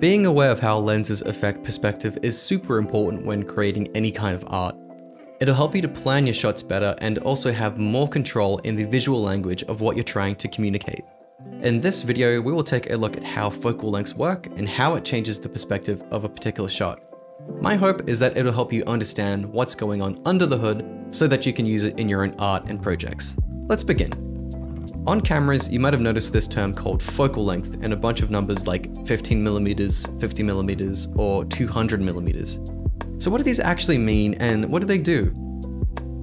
Being aware of how lenses affect perspective is super important when creating any kind of art. It'll help you to plan your shots better and also have more control in the visual language of what you're trying to communicate. In this video, we will take a look at how focal lengths work and how it changes the perspective of a particular shot. My hope is that it'll help you understand what's going on under the hood so that you can use it in your own art and projects. Let's begin. On cameras, you might have noticed this term called focal length and a bunch of numbers like 15 millimeters, 50 millimeters, or 200 millimeters. So what do these actually mean and what do they do?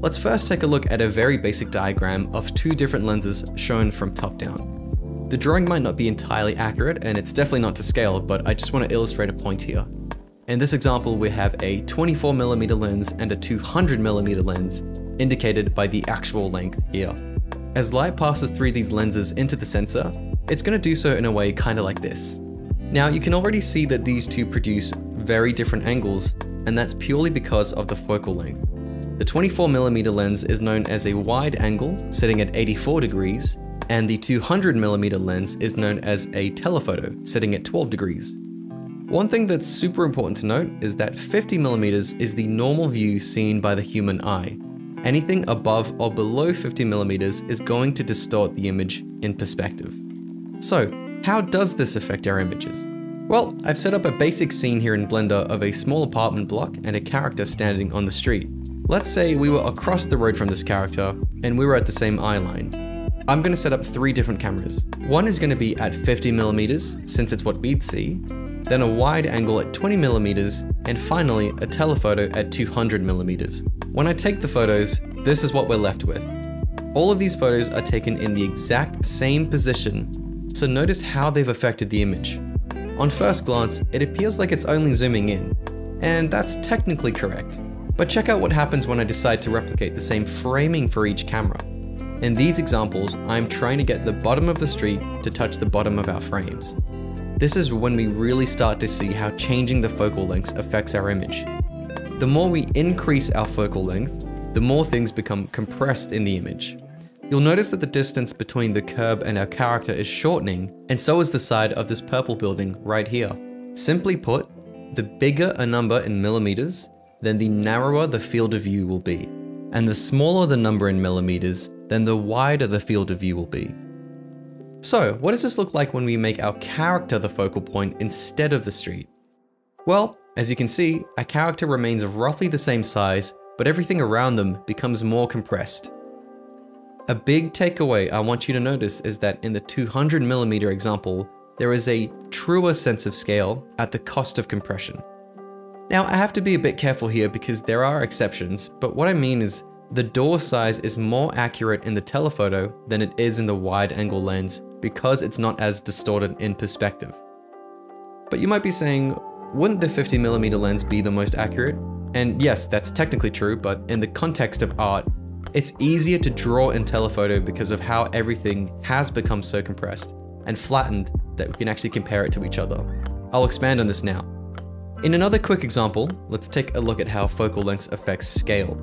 Let's first take a look at a very basic diagram of two different lenses shown from top down. The drawing might not be entirely accurate and it's definitely not to scale, but I just want to illustrate a point here. In this example, we have a 24mm lens and a 200mm lens, indicated by the actual length here. As light passes through these lenses into the sensor, it's going to do so in a way kind of like this. Now you can already see that these two produce very different angles, and that's purely because of the focal length. The 24mm lens is known as a wide angle, sitting at 84 degrees, and the 200mm lens is known as a telephoto, sitting at 12 degrees. One thing that's super important to note is that 50mm is the normal view seen by the human eye. Anything above or below 50mm is going to distort the image in perspective. So, how does this affect our images? Well, I've set up a basic scene here in Blender of a small apartment block and a character standing on the street. Let's say we were across the road from this character and we were at the same eye line. I'm going to set up three different cameras. One is going to be at 50mm, since it's what we'd see, then a wide angle at 20mm, and finally a telephoto at 200mm. When I take the photos, this is what we're left with. All of these photos are taken in the exact same position, so notice how they've affected the image. On first glance, it appears like it's only zooming in, and that's technically correct. But check out what happens when I decide to replicate the same framing for each camera. In these examples, I'm trying to get the bottom of the street to touch the bottom of our frames. This is when we really start to see how changing the focal lengths affects our image. The more we increase our focal length, the more things become compressed in the image. You'll notice that the distance between the curb and our character is shortening, and so is the side of this purple building right here. Simply put, the bigger a number in millimeters, then the narrower the field of view will be. And the smaller the number in millimeters, then the wider the field of view will be. So, what does this look like when we make our character the focal point instead of the street? Well, as you can see, our character remains of roughly the same size, but everything around them becomes more compressed. A big takeaway I want you to notice is that in the 200mm example, there is a truer sense of scale at the cost of compression. Now, I have to be a bit careful here because there are exceptions, but what I mean is the door size is more accurate in the telephoto than it is in the wide angle lens because it's not as distorted in perspective. But you might be saying, wouldn't the 50mm lens be the most accurate? And yes, that's technically true, but in the context of art, it's easier to draw in telephoto because of how everything has become so compressed and flattened that we can actually compare it to each other. I'll expand on this now. In another quick example, let's take a look at how focal length affects scale.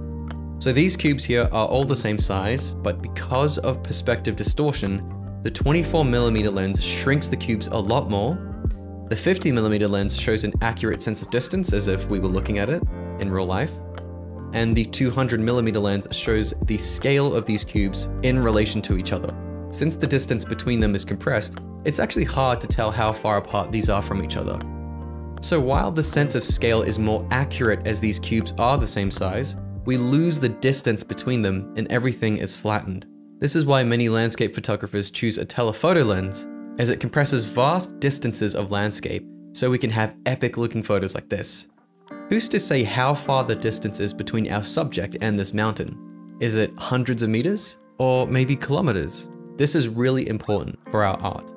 So these cubes here are all the same size, but because of perspective distortion, the 24mm lens shrinks the cubes a lot more. The 50mm lens shows an accurate sense of distance as if we were looking at it in real life. And the 200mm lens shows the scale of these cubes in relation to each other. Since the distance between them is compressed, it's actually hard to tell how far apart these are from each other. So while the sense of scale is more accurate as these cubes are the same size, we lose the distance between them and everything is flattened. This is why many landscape photographers choose a telephoto lens, as it compresses vast distances of landscape so we can have epic looking photos like this. Who's to say how far the distance is between our subject and this mountain? Is it hundreds of meters? Or maybe kilometers? This is really important for our art.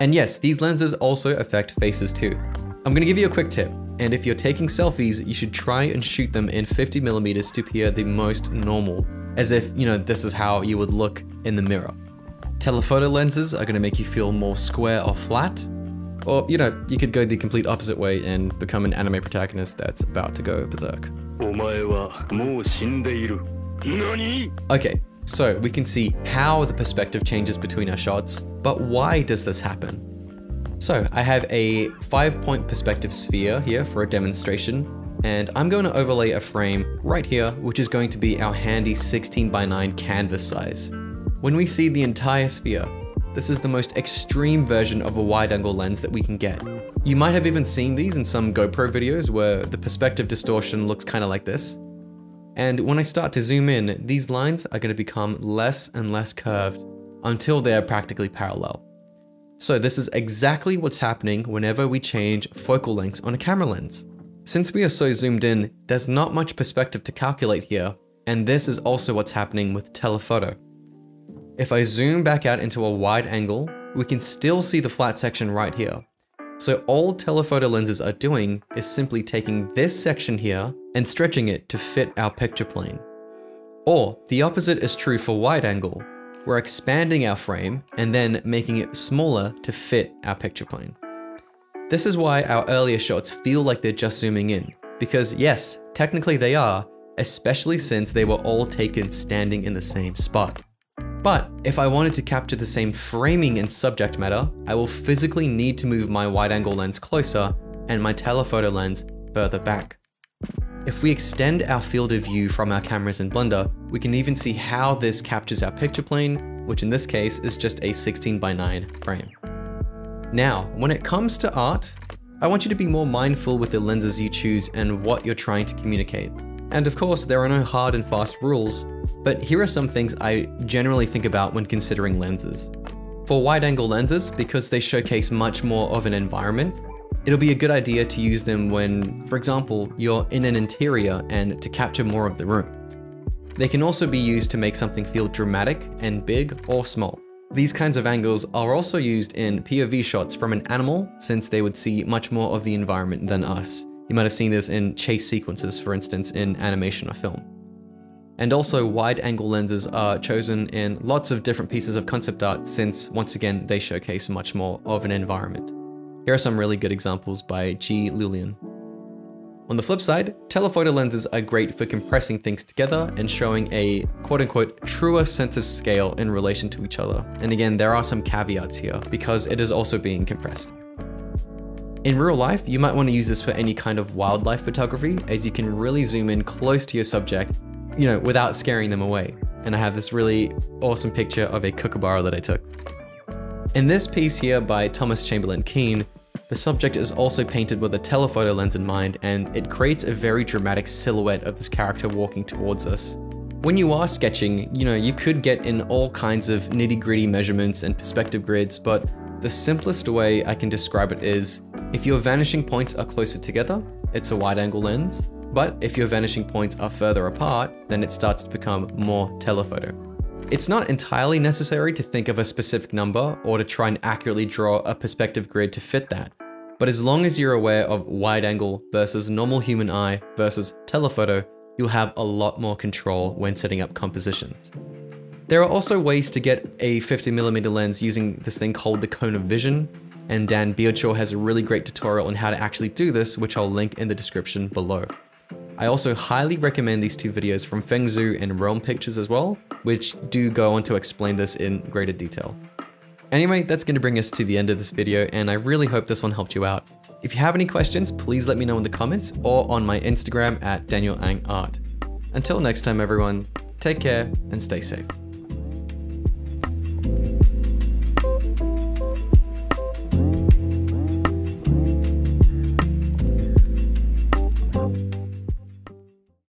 And yes, these lenses also affect faces too. I'm gonna give you a quick tip, and if you're taking selfies, you should try and shoot them in 50mm to appear the most normal as if, you know, this is how you would look in the mirror. Telephoto lenses are going to make you feel more square or flat. Or, you know, you could go the complete opposite way and become an anime protagonist that's about to go berserk. Okay, so we can see how the perspective changes between our shots, but why does this happen? So I have a five point perspective sphere here for a demonstration and I'm going to overlay a frame right here, which is going to be our handy 16 by 9 canvas size. When we see the entire sphere, this is the most extreme version of a wide angle lens that we can get. You might have even seen these in some GoPro videos where the perspective distortion looks kind of like this. And when I start to zoom in, these lines are going to become less and less curved until they are practically parallel. So this is exactly what's happening whenever we change focal lengths on a camera lens. Since we are so zoomed in, there's not much perspective to calculate here, and this is also what's happening with telephoto. If I zoom back out into a wide angle, we can still see the flat section right here. So all telephoto lenses are doing is simply taking this section here and stretching it to fit our picture plane. Or the opposite is true for wide angle. We're expanding our frame and then making it smaller to fit our picture plane. This is why our earlier shots feel like they're just zooming in, because yes, technically they are, especially since they were all taken standing in the same spot. But if I wanted to capture the same framing and subject matter, I will physically need to move my wide angle lens closer and my telephoto lens further back. If we extend our field of view from our cameras in Blender, we can even see how this captures our picture plane, which in this case is just a 16 by 9 frame. Now, when it comes to art, I want you to be more mindful with the lenses you choose and what you're trying to communicate. And of course, there are no hard and fast rules, but here are some things I generally think about when considering lenses. For wide angle lenses, because they showcase much more of an environment, it'll be a good idea to use them when, for example, you're in an interior and to capture more of the room. They can also be used to make something feel dramatic and big or small. These kinds of angles are also used in POV shots from an animal since they would see much more of the environment than us. You might have seen this in chase sequences, for instance, in animation or film. And also wide angle lenses are chosen in lots of different pieces of concept art since, once again, they showcase much more of an environment. Here are some really good examples by G. Lulian. On the flip side, telephoto lenses are great for compressing things together and showing a quote unquote truer sense of scale in relation to each other. And again, there are some caveats here because it is also being compressed. In real life, you might want to use this for any kind of wildlife photography as you can really zoom in close to your subject, you know, without scaring them away. And I have this really awesome picture of a kookaburra that I took. In this piece here by Thomas Chamberlain Keen, the subject is also painted with a telephoto lens in mind and it creates a very dramatic silhouette of this character walking towards us. When you are sketching, you know, you could get in all kinds of nitty gritty measurements and perspective grids, but the simplest way I can describe it is if your vanishing points are closer together, it's a wide angle lens, but if your vanishing points are further apart, then it starts to become more telephoto. It's not entirely necessary to think of a specific number or to try and accurately draw a perspective grid to fit that. But as long as you're aware of wide angle versus normal human eye versus telephoto, you'll have a lot more control when setting up compositions. There are also ways to get a 50mm lens using this thing called the cone of vision, and Dan Beardshaw has a really great tutorial on how to actually do this, which I'll link in the description below. I also highly recommend these two videos from Feng Zhu and Realm Pictures as well, which do go on to explain this in greater detail. Anyway, that's going to bring us to the end of this video, and I really hope this one helped you out. If you have any questions, please let me know in the comments or on my Instagram at Daniel Ang Art. Until next time everyone, take care and stay safe.